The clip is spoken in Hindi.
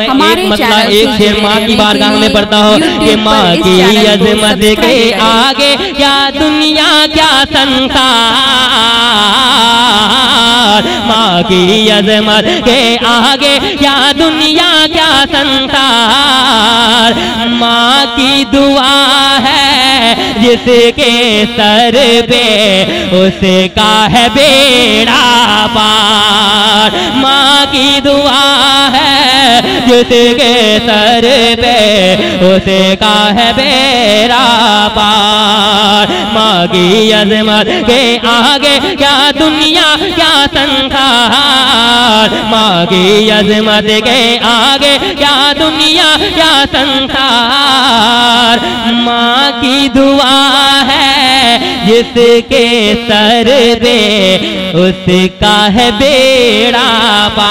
मैं एक मतलब एक शेर माँ की बारगाह में पढ़ता हूँ कि माँ की अजमत के आगे क्या दुनिया क्या संसार। माँ की अजमत के आगे क्या दुनिया क्या संसार। माँ की दुआ है जिसके सर पे उसका है बेड़ा पार। माँ की दुआ है जिसके सर पे उसे का है बेड़ा पार। माँ की अजमत के आगे क्या दुनिया, क्या संसार? माँ की अजमत के आगे क्या दुनिया, क्या संसार? माँ की दुआ है जिसके सर पे उसका है बेड़ा पार।